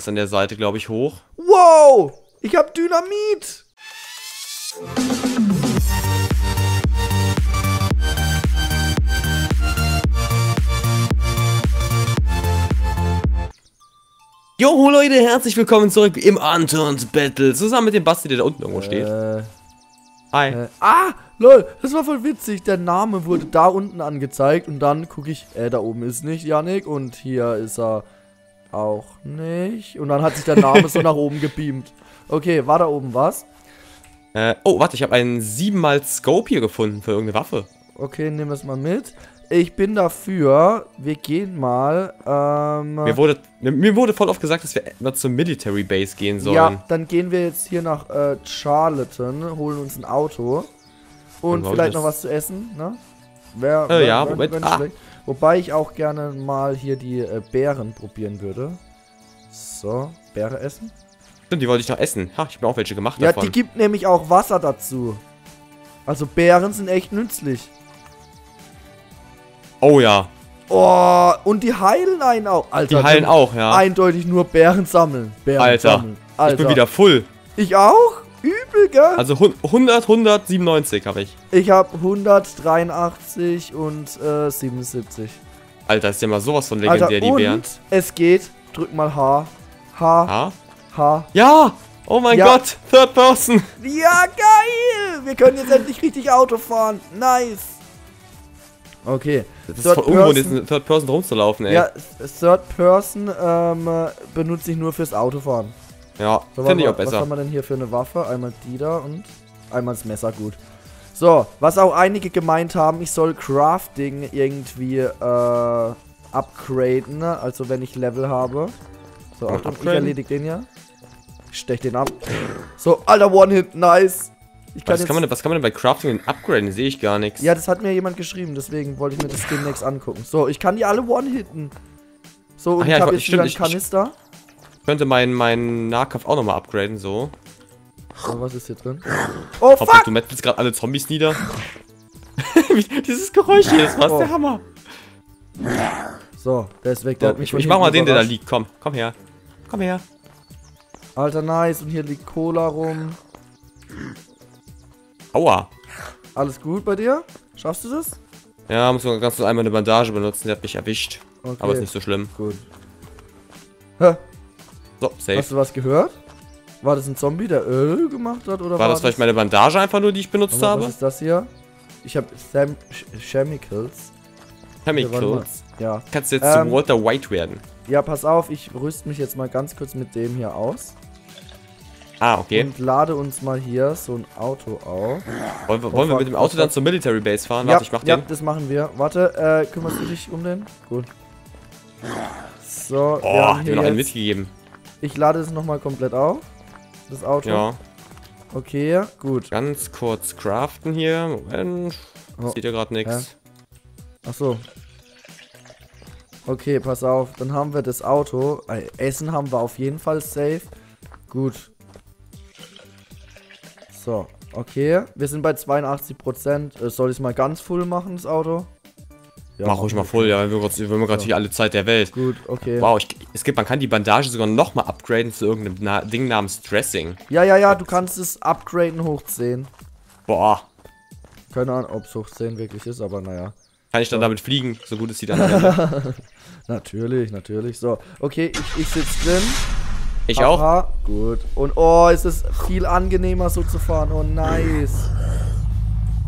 Ist an der Seite, glaube ich, hoch. Wow! Ich hab Dynamit! Jo Leute, herzlich willkommen zurück im Antons Battle. Zusammen mit dem Basti, der da unten irgendwo steht. Äh, Hi. äh, ah! Lol, das war voll witzig. Der Name wurde da unten angezeigt und dann gucke ich, äh, da oben ist nicht Yannick und hier ist er auch nicht. Und dann hat sich der Name so nach oben gebeamt. Okay, war da oben was? Äh, oh, warte, ich habe einen 7x Scope hier gefunden für irgendeine Waffe. Okay, nehmen wir es mal mit. Ich bin dafür, wir gehen mal, ähm... Mir wurde, mir, wurde voll oft gesagt, dass wir mal zur Military Base gehen sollen. Ja, dann gehen wir jetzt hier nach äh, Charlotten, holen uns ein Auto und vielleicht noch was zu essen, ne? Wär, Äh, ja, Moment, nicht ah. Wobei ich auch gerne mal hier die äh, Beeren probieren würde. So, Beere essen. Stimmt, die wollte ich noch essen. Ha, ich habe mir auch welche gemacht Ja, davon. die gibt nämlich auch Wasser dazu. Also Beeren sind echt nützlich. oh ja, Oh, und die heilen einen auch. Alter, die heilen auch, ja. Eindeutig nur Beeren sammeln. Beeren Alter, sammeln. Alter. Ich bin wieder full. Ich auch? Übel, gell? Also hun- 100, 197 habe ich. Ich habe 183 und äh, 77. Alter, ist ja mal sowas von Alter, legendär, die und Bären. es geht. Drück mal H. H. Ah? H. Ja! Oh mein Ja. Gott, Third Person. Ja, geil! Wir können jetzt endlich richtig Auto fahren. Nice. Okay. Das ist voll ungewohnt, in Third Person rumzulaufen, ey. Ja, Third Person ähm, äh, benutze ich nur fürs Autofahren. Ja, So, finde ich auch mal, Was haben besser. wir denn hier für eine Waffe? Einmal die da und einmal das Messer, gut. So, was auch einige gemeint haben, ich soll Crafting irgendwie äh, upgraden, also wenn ich Level habe. So, Achtung, ich upgraden? erledige den ja. Ich stech den ab. So, alter One-Hit, nice. Ich kann Was kann, man, denn- was kann man denn bei Crafting denn upgraden? Sehe ich gar nichts. ja, das hat mir jemand geschrieben, deswegen wollte ich mir das demnächst angucken. So, ich kann die alle One-Hitten. So, und Ach ja, ich habe ich- jetzt wieder einen stimmt, ich- Kanister. Ich könnte meinen mein Nahkampf auch nochmal upgraden, so. So, was ist hier drin? Oh, Hauptsache, fuck! du metzelst gerade alle Zombies nieder. Dieses Geräusch hier, das war Oh. der Hammer. So, der ist weg. Der So, hat mich ich ich mach mal den, der da liegt. Komm, komm her. Komm her. Alter, nice. Und hier liegt Cola rum. Aua. Alles gut bei dir? Schaffst du das? Ja, muss man ganz einmal eine Bandage benutzen, der hat mich erwischt. Okay. Aber ist nicht so schlimm. gut. Hä? So, safe. Hast du was gehört? War das ein Zombie, der Öl gemacht hat? Oder War das vielleicht meine Bandage einfach nur, die ich benutzt mal, habe? Was ist das hier? Ich habe Sam Ch Chemicals. Chemicals. Ja. Kannst jetzt Ähm, zu Walter White werden. Ja, pass auf. Ich rüste mich jetzt mal ganz kurz mit dem hier aus. Ah, okay. Und lade uns mal hier so ein Auto auf. Wollen wir, wollen wir mit dem Auto dann zur Military Base fahren? Warte, ich mach ja, den. das machen wir. Warte, äh, kümmerst du dich um den? Gut. So, wir Oh, haben hat hier mir noch einen mitgegeben. Ich lade es nochmal komplett auf. Das Auto. Ja. Okay, gut. Ganz kurz craften hier. Moment. Oh. Sieht ja gerade nichts. Ach so. Okay, pass auf. Dann haben wir das Auto. Äh, Essen haben wir auf jeden Fall safe. Gut. So, okay. Wir sind bei 82%. Äh, soll ich es mal ganz full machen, das Auto? Ja, Mach ruhig mal voll, ja, wir haben gerade So. hier alle Zeit der Welt. Gut, okay. Wow, ich, es gibt, man kann die Bandage sogar nochmal upgraden zu irgendeinem Na Ding namens Dressing. Ja, ja, ja, du kannst es upgraden hoch 10. Boah, Keine Ahnung, ob es hoch 10 wirklich ist, aber naja. kann ich dann damit fliegen, so gut es sieht an. Natürlich, natürlich. So, okay, ich, ich sitze drin. Ich auch. Aha, gut. Und oh, es ist viel angenehmer so zu fahren. Oh, nice.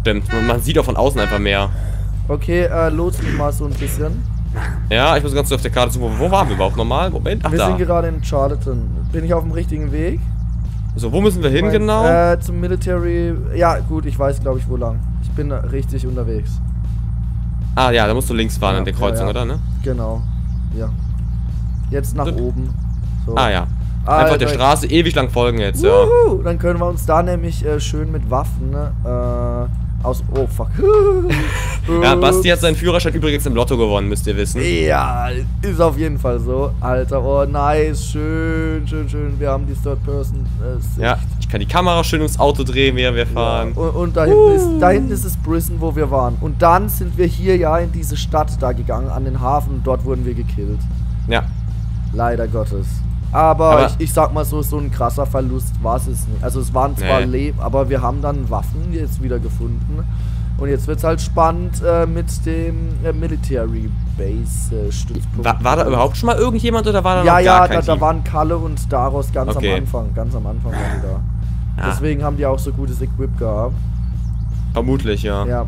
Stimmt, man, man sieht auch von außen einfach mehr. Okay, äh, los mal so ein bisschen. Ja, ich muss ganz kurz auf der Karte suchen. Wo, waren wir überhaupt nochmal? Moment, ach wir sind da. gerade in Charlotten. Bin ich auf dem richtigen Weg? So, wo müssen wir hin Mein- genau? Äh, zum Military. Ja, gut, ich weiß, glaube ich, wo lang. Ich bin richtig unterwegs. Ah ja, da musst du links fahren Ja, an der ja, Kreuzung, ja. oder? Ne? Genau. Ja. Jetzt nach Dip. oben. So. Ah ja. Einfach der Alter, Straße ewig lang folgen jetzt, ja. Wuhu, dann können wir uns da nämlich äh, schön mit Waffen ne, äh, aus. Oh fuck. Ja, Basti hat seinen Führerschein übrigens im Lotto gewonnen, müsst ihr wissen. Ja, ist auf jeden Fall so. Alter, oh nice, schön, schön, schön. Wir haben die Third Person. Äh. Ja, ich kann die Kamera schön ums Auto drehen, während wir fahren. Und, und da, hinten ist, da hinten ist das Prison, wo wir waren. Und dann sind wir hier ja in diese Stadt da gegangen, an den Hafen. Dort wurden wir gekillt. Ja. Leider Gottes. Aber, Aber- ich, ich sag mal so, so ein krasser Verlust war es nicht. Also es waren zwar Nee. Leben, aber wir haben dann Waffen jetzt wieder gefunden. Und jetzt wird's halt spannend äh, mit dem äh, Military Base äh, Stützpunkt. War, war da überhaupt schon mal irgendjemand oder war da Ja, noch ja, gar da, kein da Team? waren Kalle und Daros ganz Okay. am Anfang. Ganz am Anfang waren die da. Ja, Deswegen haben die auch so gutes Equip gehabt. vermutlich, ja. Ja.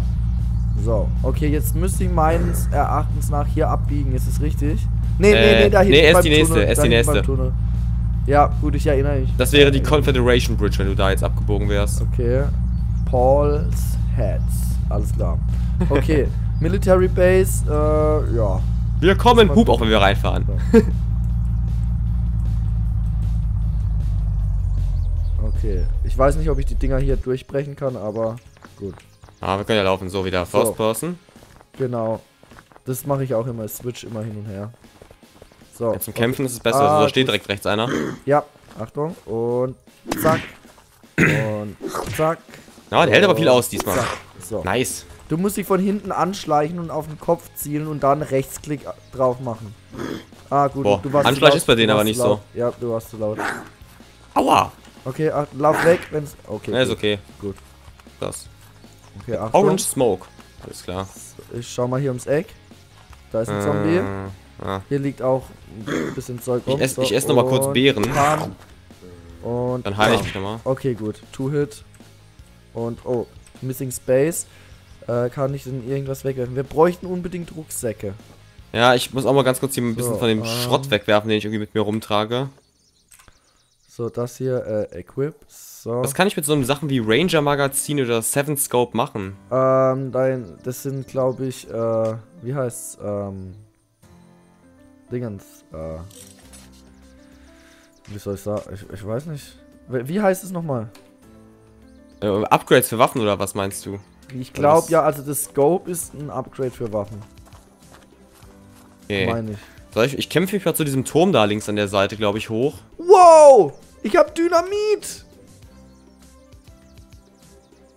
So, okay, jetzt müsste ich meines Erachtens nach hier abbiegen. Ist es richtig? Nee, nee, Äh, nee, da hinten nee, ist die nächste, Tunnel, ist die nächste. Ja, gut, ich erinnere mich. Das wäre die Confederation Bridge, wenn du da jetzt abgebogen wärst. Okay. Paul's Heads. Alles klar. Okay. Military Base, äh, ja. Wir kommen, Hub, auch wenn wir reinfahren. Okay. Ich weiß nicht, ob ich die Dinger hier durchbrechen kann, aber gut. Ah, wir können ja laufen, so wieder. First So. Person. Genau. Das mache ich auch immer. Ich switch immer hin und her. So. Jetzt zum Kämpfen ist es besser, Ah, also da steht gut. direkt rechts einer. Ja, Achtung. Und zack. Und zack. Ja, der hält aber viel aus diesmal. So. Nice. Du musst dich von hinten anschleichen und auf den Kopf zielen und dann Rechtsklick drauf machen. Ah, gut. Boah, du warst zu Anschleich ist bei denen aber nicht laut. Ja, du warst zu laut. Aua. Okay, ach, lauf weg, wenn's. Okay. Ja, ist okay. Gut. Das. Okay, Achtung. Orange Smoke. Alles klar. Ich schau mal hier ums Eck. Da ist ein Zombie. Hier liegt auch ein bisschen Zeug Ich rum. ess- ich ess noch mal kurz und Beeren. Pam. Und Dann heile ich mich nochmal. Okay, gut. Two-Hit. Und, oh, Missing Space. Äh, kann ich denn irgendwas wegwerfen? Wir bräuchten unbedingt Rucksäcke. Ja, ich muss auch mal ganz kurz hier ein bisschen So, von dem ähm. Schrott wegwerfen, den ich irgendwie mit mir rumtrage. So, das hier, äh, Equip. So. Was kann ich mit so einem Sachen wie Ranger Magazin oder Seven Scope machen? Ähm, dein, das sind, glaube ich, äh, wie heißt's, ähm, Dingens, äh, wie soll ich sagen, ich, ich weiß nicht. Wie heißt es nochmal? Äh, Upgrades für Waffen oder was meinst du? Ich glaube, ja, also das Scope ist ein Upgrade für Waffen, Okay. meine ich. Soll ich, ich kämpfe mich mal zu diesem Turm da links an der Seite, glaube ich, hoch. Wow! Ich hab Dynamit!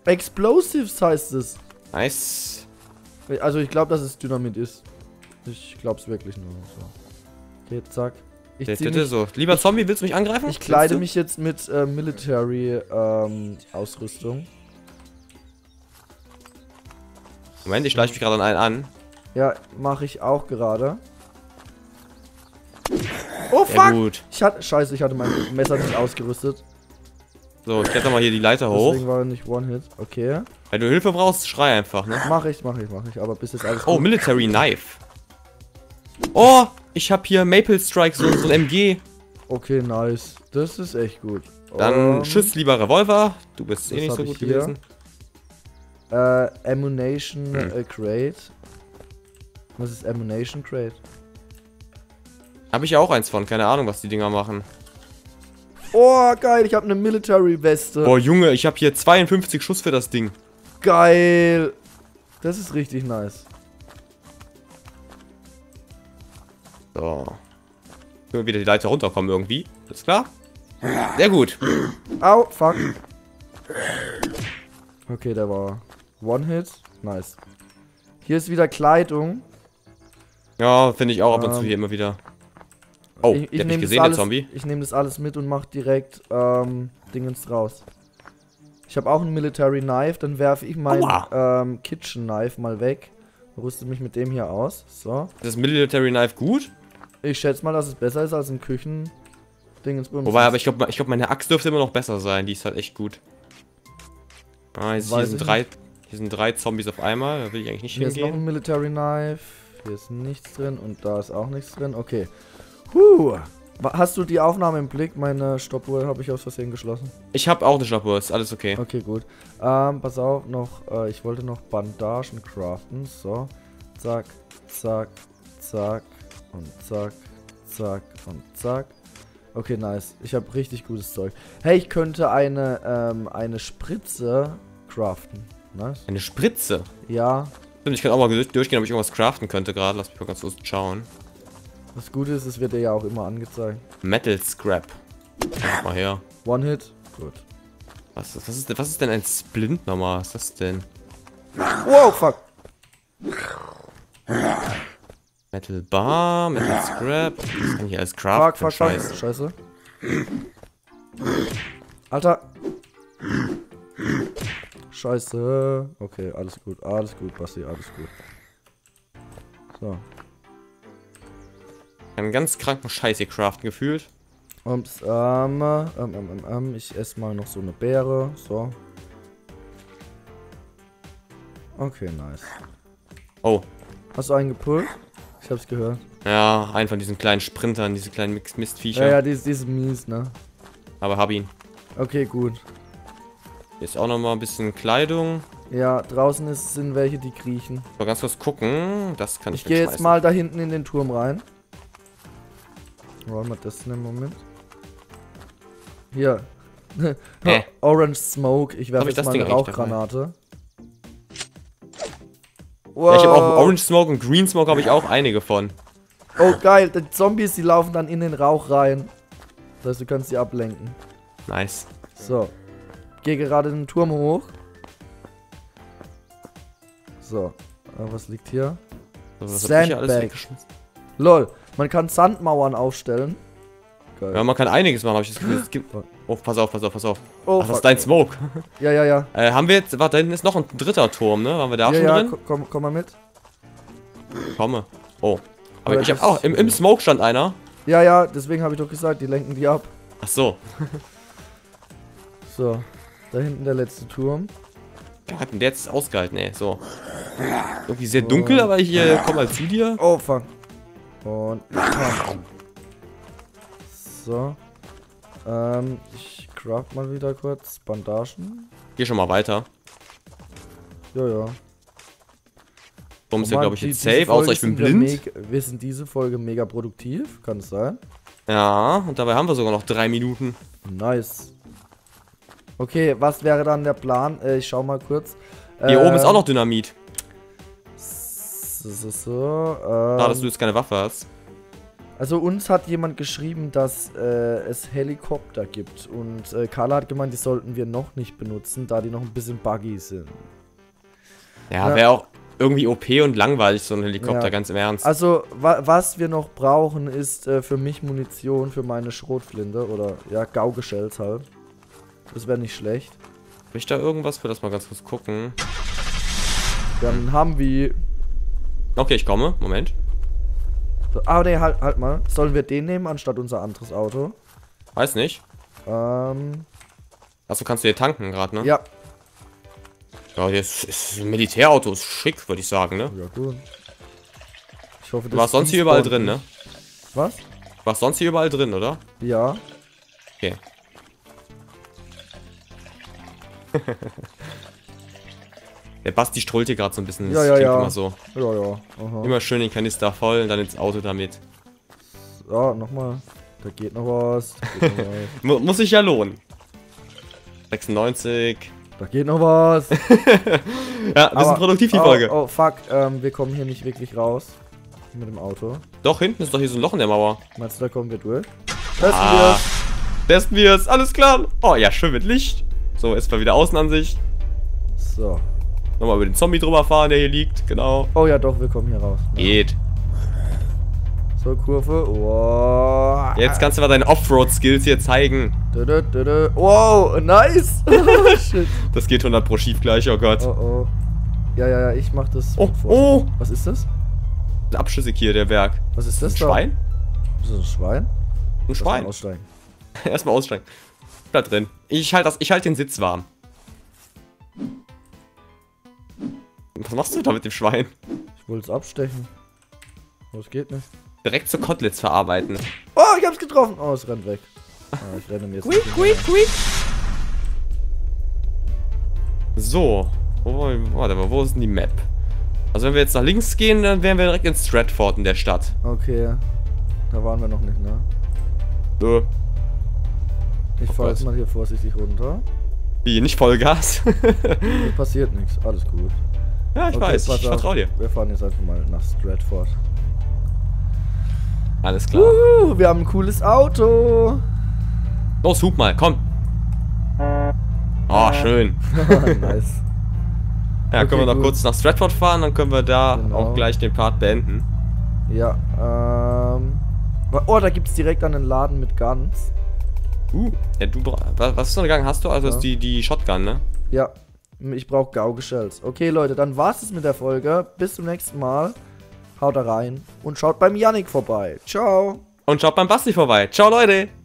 Explosives heißt es. Nice. Also ich glaube, dass es Dynamit ist. Ich glaube es wirklich nur. So. Okay, zack. Ich, Bitte mich, so. Lieber Zombie, willst du mich angreifen? ich kleide mich jetzt mit äh, Military ähm? Moment, ich schleiche mich gerade an einen an. Ja, mache ich auch gerade. Oh Sehr fuck! gut. Ich hatte, scheiße, ich hatte mein Messer nicht ausgerüstet. So, ich kletter mal hier die Leiter hoch. Deswegen war nicht One-Hit. Okay. Wenn du Hilfe brauchst, schrei einfach, ne? Mach ich, mach ich, mach ich. Aber bis jetzt alles Oh, gut. Military Knife. Oh, ich habe hier Maple Strike, so, so ein MG. Okay, nice. Das ist echt gut. Dann Ähm, Schuss lieber Revolver. Du bist eh nicht so gut gewesen. Äh, Ammunition Hm. äh, Crate. Was ist Ammunition Crate? Habe ich ja auch eins von. Keine Ahnung, was die Dinger machen. Oh, geil, ich habe eine Military Weste. Boah, Junge, ich habe hier 52 Schuss für das Ding. Geil. Das ist richtig nice. So. Können wir wieder die Leiter runterkommen irgendwie. Alles klar? Sehr gut. Au, fuck. Okay, der war One-Hit. Nice. Hier ist wieder Kleidung. Ja, finde ich auch ab und zu Ähm, hier immer wieder. Oh, ich, der hat mich gesehen, der alles, Zombie. Ich nehme das alles mit und mach direkt ähm, Dingens raus. Ich habe auch ein Military Knife, dann werfe ich mein ähm, Kitchen Knife mal weg. Rüste mich mit dem hier aus. So. Ist das Military Knife gut? Ich schätze mal, dass es besser ist als ein Küchen. Dingensbums. Wobei, aber ich glaube, ich glaub, meine Axt dürfte immer noch besser sein. Die ist halt echt gut. Ah, jetzt hier sind ich drei, hier sind drei Zombies auf einmal. Da will ich eigentlich nicht Hier ist noch ein hingehen. Military Knife. Hier ist nichts drin und da ist auch nichts drin. Okay. Huh. Hast du die Aufnahme im Blick? Meine Stoppuhr habe ich aus Versehen geschlossen. Ich habe auch eine Schnappuhr, ist alles okay. Okay, gut. Ähm, pass auf, noch, äh, ich wollte noch Bandagen craften. So. Zack, zack, zack und zack, zack und zack. Okay, nice. Ich habe richtig gutes Zeug. Hey, ich könnte eine, ähm, eine Spritze craften. Nice. Eine Spritze. Ja. Stimmt, Ich kann auch mal durch- durchgehen, ob ich irgendwas craften könnte gerade. Lass mich mal ganz kurz schauen. Das Gute ist, es wird dir ja auch immer angezeigt. Metal Scrap. Mal her. One Hit. Gut. Was, ist- was, ist, was ist denn ein Splint nochmal? Was ist das denn? Wow, fuck. Metal Bar, Metal Scrap. Das kann ich alles craften. fuck, fuck. Scheiße. Scheiße. Alter. Scheiße. Okay, alles gut. Alles gut, Basti, alles gut. So. Einen ganz kranken Scheiß hier craften gefühlt. Und, ähm, ähm, ähm, ähm, ähm, ich esse mal noch so eine Beere. So. Okay, nice. Oh. Hast du einen gepult? Ich hab's gehört. Ja, einen von diesen kleinen Sprintern, diese kleinen Mistviecher. Ja, ja, die ist, die ist mies, ne? Aber hab ihn. Okay, gut. Hier ist auch noch mal ein bisschen Kleidung. Ja, draußen ist, sind welche, die kriechen. Mal ganz kurz gucken. Das kann ich Ich gehe jetzt mal da hinten in den Turm rein. Wollen wir das in einem Moment? Hier. Orange Smoke. Ich werfe jetzt das mal Ding eine eigentlich Rauchgranate. Ja, ich habe auch Wow. Orange Smoke und Green Smoke habe ich auch einige von. Oh, geil. Die Zombies, die laufen dann in den Rauch rein. Das heißt, du kannst sie ablenken. Nice. So. Geh gerade den Turm hoch. So. Äh, was liegt hier? Alles Sandbag. Lol. Man kann Sandmauern aufstellen. Geil. Ja, man kann einiges machen, habe ich das Gefühl. Oh, pass auf, pass auf, pass auf. Oh, Ach, das ist dein Smoke. Ja, ja, ja. Äh, haben wir jetzt, warte, da hinten ist noch ein dritter Turm, ne? Waren wir da ja, schon ja, drin? ko- komm, komm mal mit. Komme. Oh. Aber Aber ich das- auch, im, im Smoke stand einer. Ja, ja, deswegen habe ich doch gesagt, die lenken die ab. Ach so. So. Da hinten der letzte Turm. Wer hat denn der jetzt ausgehalten, ey? So. Irgendwie sehr dunkel, aber ich äh, komm mal zu dir. Oh, fuck. Und. komm. So. Ähm, ich craft mal wieder kurz Bandagen. Geh schon mal weiter. Ja, ja. Warum ist ja, glaube ich, jetzt safe, außer ich bin blind. Wir sind diese Folge mega produktiv, kann es sein? Ja, und dabei haben wir sogar noch drei Minuten. Nice. Okay, was wäre dann der Plan? Äh, ich schau mal kurz. Hier oben ist auch Ähm, noch Dynamit. So, so, so. Schade, dass Ähm, du jetzt keine Waffe hast. Also uns hat jemand geschrieben, dass äh, es Helikopter gibt. Und äh, Carla hat gemeint, die sollten wir noch nicht benutzen, da die noch ein bisschen buggy sind. Ja, ja. wäre auch irgendwie OP und langweilig, so ein Helikopter, Ja. ganz im Ernst. Also, wa was wir noch brauchen, ist äh, für mich Munition für meine Schrotflinte. Oder, ja, Gaugeshells halt. Das wäre nicht schlecht. Hab ich da irgendwas? Ich will das mal ganz kurz gucken. Dann haben wir... Okay, ich komme. Moment. Ah, nee, halt, halt mal. Sollen wir den nehmen, anstatt unser anderes Auto? Weiß nicht. Ähm, Achso, kannst du hier tanken gerade, ne? ja. Ja, das ist ein Militärauto, ist schick, würde ich sagen, ne? Ja, gut. Ich hoffe, Du warst sonst hier überall drin, ne? Was? Du warst sonst hier überall drin, oder? Ja. Okay. Der Basti strollt hier gerade so ein bisschen. Ja, Das ja, klingt ja. immer so. Ja, ja. Aha. Immer schön den Kanister voll und dann ins Auto damit. Ja, nochmal. Da geht noch was. Geht noch was. Mu muss sich ja lohnen. 96. Da geht noch was. Ja, wir sind produktiv, die Folge. Oh, oh fuck. Ähm, wir kommen hier nicht wirklich raus. Mit dem Auto. Doch, hinten ist doch hier so ein Loch in der Mauer. Meinst du, da kommen wir durch? Testen Ah, wir's. testen wir es. Alles klar. Oh ja, schön mit Licht. So, ist mal wieder Außenansicht. So. Nochmal über den Zombie drüber fahren, der hier liegt. Genau. Oh ja, doch, wir kommen hier raus. Ja. Geht. So, Kurve. Wow. Jetzt kannst du mal deine Offroad-Skills hier zeigen. Wow, nice. Shit. Das geht 100 pro schief gleich, oh Gott. Oh, oh. Ja, ja, ja, ich mach das. Oh, oh. Was ist das? Abschüssig hier, der Berg. Was ist das Ein da? Schwein? Ist das ein Schwein? Ein Schwein. Aussteigen. Erstmal aussteigen. Bleib drin. Ich halte halt den Sitz warm. Was machst du da mit dem Schwein? Ich wollte es abstechen. Oh, es geht nicht. Direkt zu Kotlets verarbeiten. Oh, ich hab's getroffen. Oh, es rennt weg. Ah, ich renne mir jetzt. nicht hinterher. quick. So. Wo, warte mal, wo ist denn die Map? Also wenn wir jetzt nach links gehen, dann wären wir direkt in Stratford in der Stadt. Okay. Da waren wir noch nicht, ne? Äh, Ich Oh fahr Gott. jetzt mal hier vorsichtig runter. wie, nicht Vollgas? Hier passiert nichts. Alles gut. Ja, ich Okay, weiß. Ich vertraue dir. Wir fahren jetzt einfach mal nach Stratford. Alles klar. Wuhu, wir haben ein cooles Auto. Los, hub mal, komm. Oh, schön. nice. Ja, Okay, können wir noch gut. kurz nach Stratford fahren, dann können wir da Genau. auch gleich den Part beenden. Ja, ähm. Oh, da gibt es direkt einen Laden mit Guns. Uh, ja, du was für eine Gang hast du? Also Ja. ist die, die Shotgun, ne? Ja, ich brauche Gaugeshells. Okay, Leute, dann war's es mit der Folge. Bis zum nächsten Mal. Haut da rein und schaut beim Yannick vorbei. Ciao. Und schaut beim Basti vorbei. Ciao, Leute!